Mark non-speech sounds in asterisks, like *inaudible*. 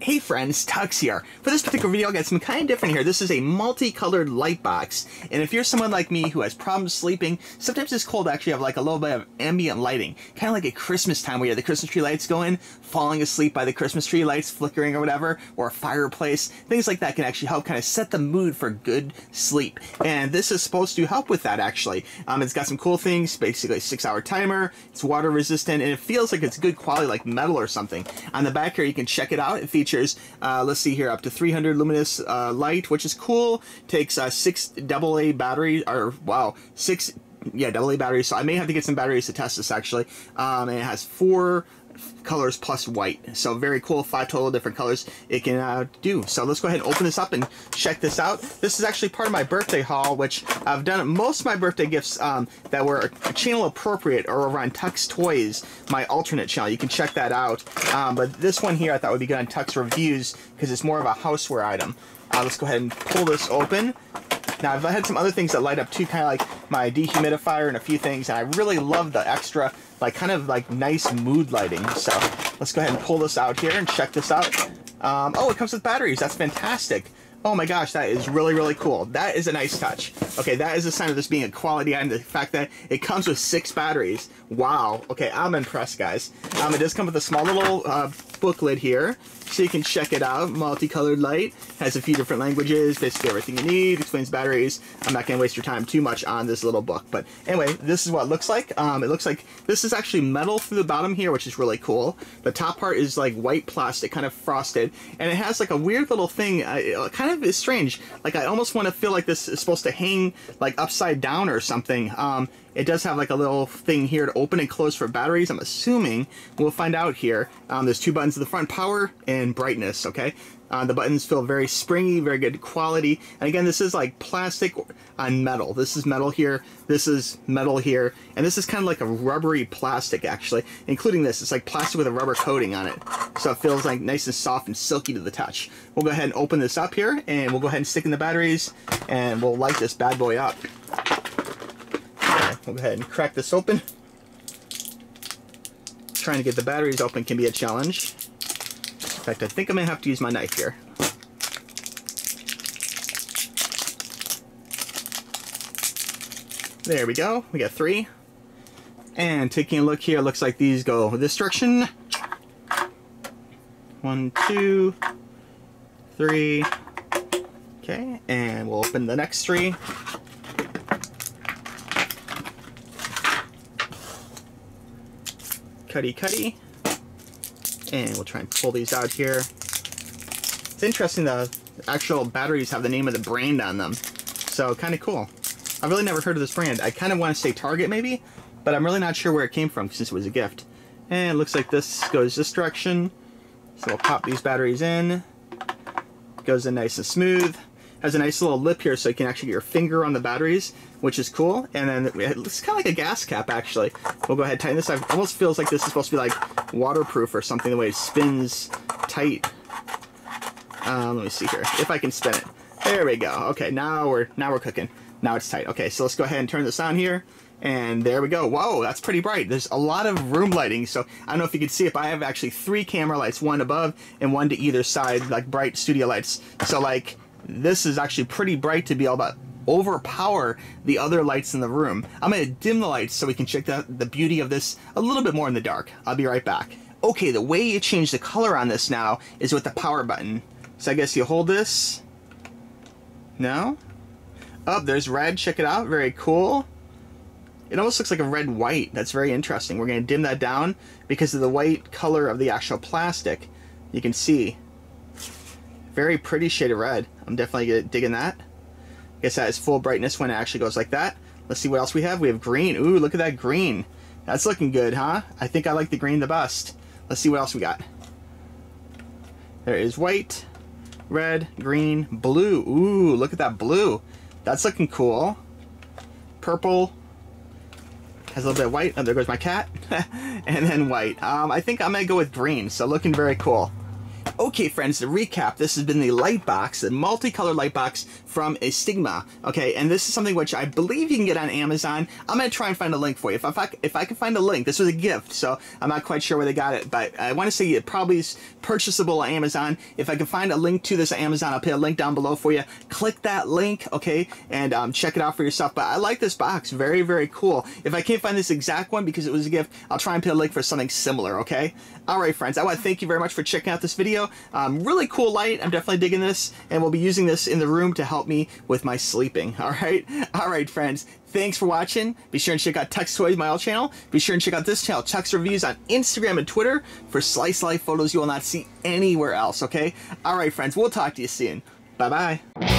Hey friends, Tuxx here. For this particular video, I got something kind of different here. This is a multicolored light box, and if you're someone like me who has problems sleeping, sometimes it's cold to actually have like a little bit of ambient lighting, kind of like at Christmas time where you have the Christmas tree lights going, falling asleep by the Christmas tree lights flickering or whatever, or a fireplace, things like that can actually help kind of set the mood for good sleep. And this is supposed to help with that actually. Um, it's got some cool things, basically six hour timer, it's water resistant, and it feels like it's good quality like metal or something. On the back here, you can check it out. It features. Uh, let's see here, up to 300 luminous uh, light, which is cool. Takes uh, six AA batteries, or wow, six yeah, AA batteries. So I may have to get some batteries to test this actually. Um, and it has four colors plus white. So very cool, five total different colors it can uh, do. So let's go ahead and open this up and check this out. This is actually part of my birthday haul, which I've done most of my birthday gifts um, that were channel appropriate or over on Tuxx Toys, my alternate channel. You can check that out. Um, but this one here I thought would be good on Tuxx Reviews because it's more of a houseware item. Uh, let's go ahead and pull this open. Now I've had some other things that light up too, kind of like my dehumidifier and a few things, and I really love the extra, like kind of like nice mood lighting. So let's go ahead and pull this out here and check this out. Um, oh, it comes with batteries. That's fantastic. Oh my gosh, that is really, really cool. That is a nice touch. Okay, that is a sign of this being a quality item. The fact that it comes with six batteries. Wow. Okay, I'm impressed, guys. Um, it does come with a small little uh, booklet here, so you can check it out. Multicolored light. Has a few different languages. Basically everything you need. Explains batteries. I'm not to waste your time too much on this little book. But anyway, this is what it looks like. Um, it looks like this is actually metal through the bottom here, which is really cool. The top part is like white plastic, kind of frosted. And it has like a weird little thing, uh, kind of of is strange. Like I almost want to feel like this is supposed to hang like upside down or something. Um, it does have like a little thing here to open and close for batteries. I'm assuming we'll find out here. Um, there's two buttons at the front, power and brightness. Okay. Uh, the buttons feel very springy, very good quality. And again, this is like plastic on metal. This is metal here, this is metal here, and this is kind of like a rubbery plastic actually, including this. It's like plastic with a rubber coating on it. So it feels like nice and soft and silky to the touch. We'll go ahead and open this up here, and we'll go ahead and stick in the batteries, and we'll light this bad boy up. We'll go ahead and crack this open. Trying to get the batteries open can be a challenge. In fact, I think I'm to have to use my knife here. There we go. We got three. And taking a look here, looks like these go this direction. One, two, three. Okay, and we'll open the next three. Cutty cutty and we'll try and pull these out here. It's interesting the actual batteries have the name of the brand on them, so kind of cool. I've really never heard of this brand. I kind of want to say Target maybe, but I'm really not sure where it came from since it was a gift. And it looks like this goes this direction. So we'll pop these batteries in. Goes in nice and smooth has a nice little lip here so you can actually get your finger on the batteries, which is cool. And then it's kind of like a gas cap, actually. We'll go ahead and tighten this. It almost feels like this is supposed to be like waterproof or something, the way it spins tight. Um, let me see here, if I can spin it. There we go. Okay, now we're now we're cooking. Now it's tight. Okay, so let's go ahead and turn this on here. And there we go. Whoa, that's pretty bright. There's a lot of room lighting. So I don't know if you can see it, but I have actually three camera lights, one above and one to either side, like bright studio lights. So like this is actually pretty bright to be able to overpower the other lights in the room. I'm going to dim the lights so we can check the, the beauty of this a little bit more in the dark. I'll be right back. Okay, the way you change the color on this now is with the power button. So I guess you hold this. No? Oh, there's red. Check it out. Very cool. It almost looks like a red white. That's very interesting. We're going to dim that down because of the white color of the actual plastic. You can see very pretty shade of red. I'm definitely digging that. I guess that is full brightness when it actually goes like that. Let's see what else we have. We have green. Ooh, look at that green. That's looking good, huh? I think I like the green the best. Let's see what else we got. There is white, red, green, blue. Ooh, look at that blue. That's looking cool. Purple. Has a little bit of white. Oh, there goes my cat. *laughs* and then white. Um, I think I'm going to go with green, so looking very cool. Okay, friends, to recap, this has been the light box, the multicolored light box from Stigma. Okay, and this is something which I believe you can get on Amazon. I'm gonna try and find a link for you. If, I if I can find a link, this was a gift, so I'm not quite sure where they got it, but I want to say it probably is purchasable on Amazon. If I can find a link to this on Amazon, I'll put a link down below for you. Click that link, okay, and um, check it out for yourself. But I like this box, very very cool. If I can't find this exact one because it was a gift, I'll try and put a link for something similar. Okay. All right, friends. I want to thank you very much for checking out this Um, really cool light. I'm definitely digging this, and we'll be using this in the room to help me with my sleeping. *laughs* All right. All right, friends. Thanks for watching. Be sure and check out Tuxx Toys, my old channel. Be sure and check out this channel, Tuxx Reviews, on Instagram and Twitter for slice life photos you will not see anywhere else, okay? All right, friends, we'll talk to you soon. Bye-bye.